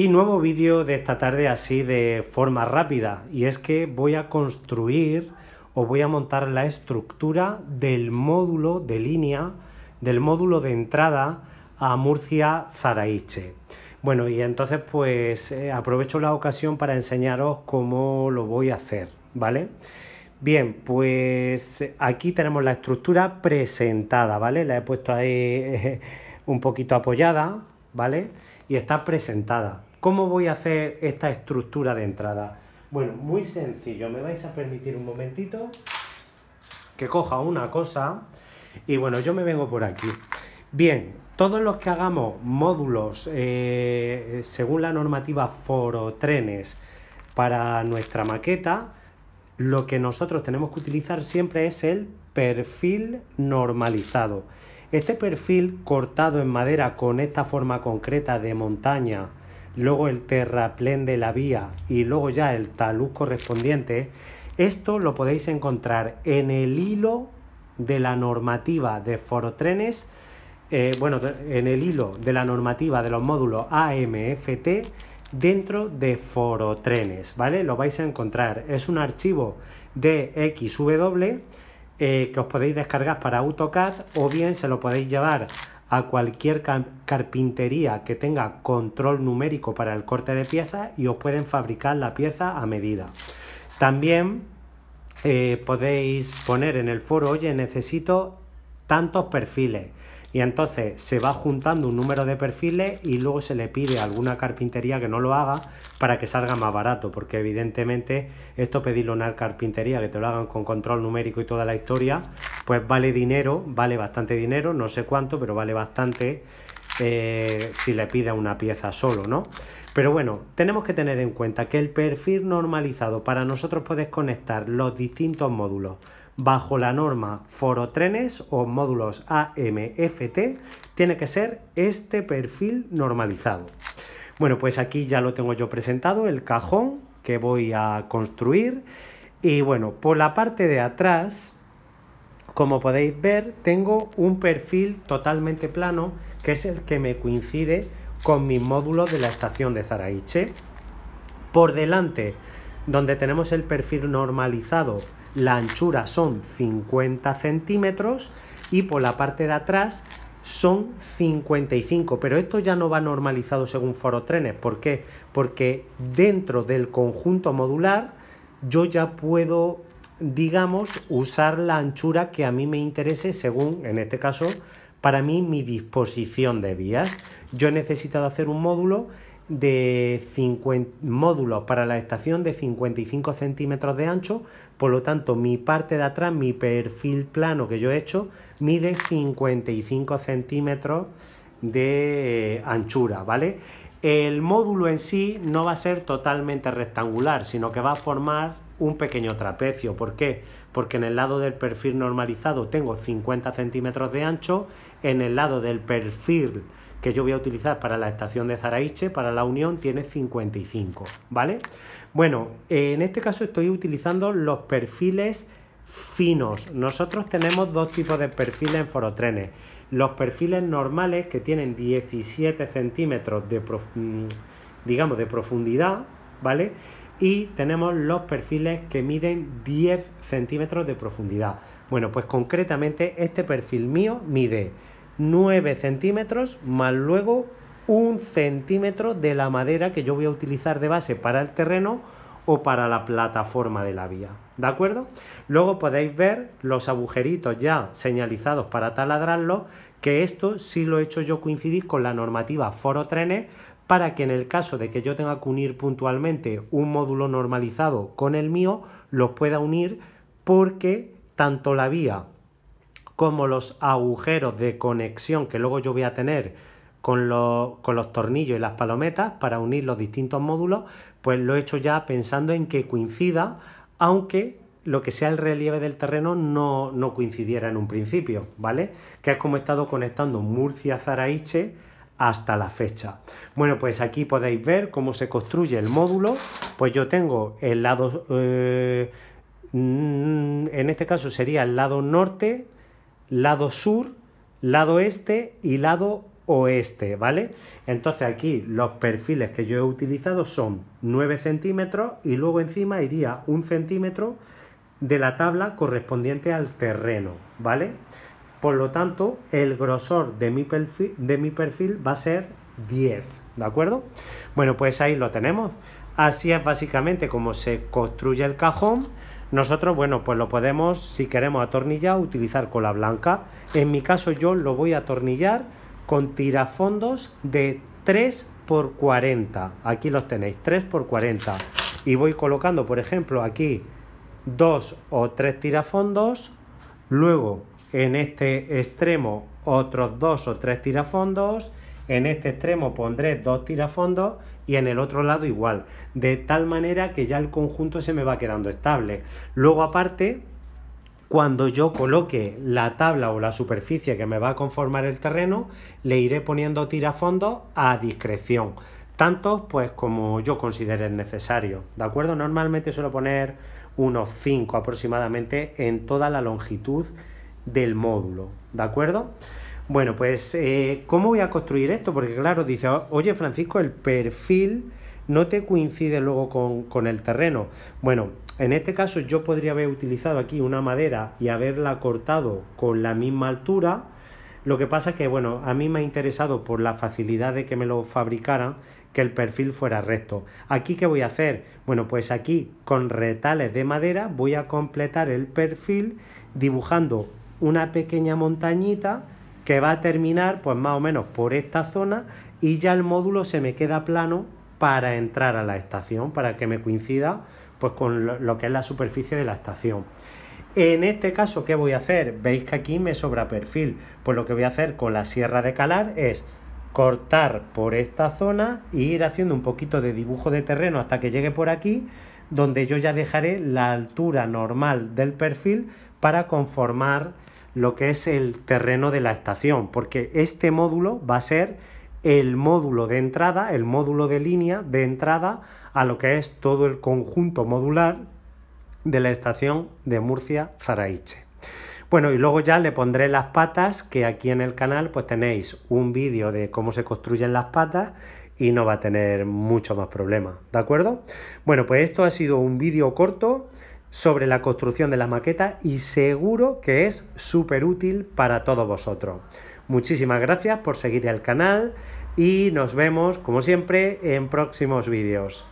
Y nuevo vídeo de esta tarde así de forma rápida. Y es que voy a construir o voy a montar la estructura del módulo de línea, del módulo de entrada a Murcia Zaraiche. Bueno, y entonces pues eh, aprovecho la ocasión para enseñaros cómo lo voy a hacer, ¿vale? Bien, pues aquí tenemos la estructura presentada, ¿vale? La he puesto ahí un poquito apoyada, ¿vale? Y está presentada. ¿Cómo voy a hacer esta estructura de entrada? Bueno, muy sencillo. Me vais a permitir un momentito que coja una cosa y bueno, yo me vengo por aquí. Bien, todos los que hagamos módulos eh, según la normativa foro trenes para nuestra maqueta, lo que nosotros tenemos que utilizar siempre es el perfil normalizado. Este perfil cortado en madera con esta forma concreta de montaña, luego el terraplén de la vía y luego ya el talud correspondiente, esto lo podéis encontrar en el hilo de la normativa de forotrenes, eh, bueno, en el hilo de la normativa de los módulos AMFT dentro de forotrenes, ¿vale? Lo vais a encontrar. Es un archivo de XW eh, que os podéis descargar para AutoCAD o bien se lo podéis llevar a cualquier carpintería que tenga control numérico para el corte de piezas y os pueden fabricar la pieza a medida. También eh, podéis poner en el foro, oye, necesito tantos perfiles y entonces se va juntando un número de perfiles y luego se le pide a alguna carpintería que no lo haga para que salga más barato, porque evidentemente esto pedirlo a una carpintería que te lo hagan con control numérico y toda la historia, pues vale dinero, vale bastante dinero, no sé cuánto, pero vale bastante eh, si le pide una pieza solo, ¿no? Pero bueno, tenemos que tener en cuenta que el perfil normalizado para nosotros puedes conectar los distintos módulos bajo la norma forotrenes o módulos AMFT tiene que ser este perfil normalizado. Bueno, pues aquí ya lo tengo yo presentado, el cajón que voy a construir. Y bueno, por la parte de atrás, como podéis ver, tengo un perfil totalmente plano, que es el que me coincide con mis módulos de la estación de Zaraiche. Por delante, donde tenemos el perfil normalizado la anchura son 50 centímetros y por la parte de atrás son 55, pero esto ya no va normalizado según foro trenes. ¿Por qué? Porque dentro del conjunto modular yo ya puedo, digamos, usar la anchura que a mí me interese según, en este caso, para mí mi disposición de vías. Yo he necesitado hacer un módulo de 50 módulos para la estación de 55 centímetros de ancho, por lo tanto mi parte de atrás, mi perfil plano que yo he hecho, mide 55 centímetros de anchura, ¿vale? El módulo en sí no va a ser totalmente rectangular, sino que va a formar un pequeño trapecio. ¿Por qué? Porque en el lado del perfil normalizado tengo 50 centímetros de ancho, en el lado del perfil que yo voy a utilizar para la estación de Zaraiche, para la Unión, tiene 55, ¿vale? Bueno, en este caso estoy utilizando los perfiles finos. Nosotros tenemos dos tipos de perfiles en forotrenes. Los perfiles normales que tienen 17 centímetros de, mm, digamos, de profundidad, ¿vale? Y tenemos los perfiles que miden 10 centímetros de profundidad. Bueno, pues concretamente este perfil mío mide 9 centímetros más luego un centímetro de la madera que yo voy a utilizar de base para el terreno o para la plataforma de la vía. ¿De acuerdo? Luego podéis ver los agujeritos ya señalizados para taladrarlos, que esto sí lo he hecho yo coincidir con la normativa Foro Trenes para que en el caso de que yo tenga que unir puntualmente un módulo normalizado con el mío, los pueda unir porque tanto la vía como los agujeros de conexión que luego yo voy a tener con los, tornillos y las palometas para unir los distintos módulos, pues lo he hecho ya pensando en que coincida, aunque lo que sea el relieve del terreno no, no coincidiera en un principio, ¿vale? Que es como he estado conectando Murcia-Zaraiche hasta la fecha. Bueno, pues aquí podéis ver cómo se construye el módulo. Pues yo tengo el lado, eh, mm, en este caso sería el lado norte, lado sur, lado este y lado oeste, ¿vale? Entonces aquí los perfiles que yo he utilizado son 9 centímetros y luego encima iría un centímetro de la tabla correspondiente al terreno, ¿vale? Por lo tanto, el grosor de mi perfil, de mi perfil va a ser 10, ¿de acuerdo? Bueno, pues ahí lo tenemos. Así es básicamente como se construye el cajón. Nosotros, bueno, pues lo podemos, si queremos atornillar, utilizar cola blanca. En mi caso yo lo voy a atornillar con tirafondos de 3 por 40. Aquí los tenéis, 3 por 40. Y voy colocando, por ejemplo, aquí dos o tres tirafondos, luego en este extremo otros dos o tres tirafondos, en este extremo pondré dos tirafondos y en el otro lado igual, de tal manera que ya el conjunto se me va quedando estable. Luego aparte, cuando yo coloque la tabla o la superficie que me va a conformar el terreno, le iré poniendo tirafondos a discreción, tantos pues como yo considere necesario, ¿de acuerdo? Normalmente suelo poner unos 5 aproximadamente en toda la longitud del módulo, ¿de acuerdo? Bueno, pues, eh, ¿cómo voy a construir esto? Porque claro, dice, oye Francisco, el perfil no te coincide luego con, con, el terreno. Bueno, en este caso yo podría haber utilizado aquí una madera y haberla cortado con la misma altura. Lo que pasa es que, bueno, a mí me ha interesado por la facilidad de que me lo fabricaran que el perfil fuera recto. ¿Aquí qué voy a hacer? Bueno, pues aquí con retales de madera voy a completar el perfil dibujando una pequeña montañita que va a terminar pues más o menos por esta zona y ya el módulo se me queda plano para entrar a la estación, para que me coincida pues con lo que es la superficie de la estación. En este caso, ¿qué voy a hacer? Veis que aquí me sobra perfil. Pues lo que voy a hacer con la sierra de calar es cortar por esta zona e ir haciendo un poquito de dibujo de terreno hasta que llegue por aquí, donde yo ya dejaré la altura normal del perfil para conformar lo que es el terreno de la estación, porque este módulo va a ser el módulo de entrada, el módulo de línea de entrada a lo que es todo el conjunto modular de la estación de Murcia Zaraiche. Bueno, y luego ya le pondré las patas, que aquí en el canal pues tenéis un vídeo de cómo se construyen las patas y no va a tener mucho más problema, ¿de acuerdo? Bueno, pues esto ha sido un vídeo corto sobre la construcción de la maqueta y seguro que es súper útil para todos vosotros. Muchísimas gracias por seguir el canal y nos vemos, como siempre, en próximos vídeos.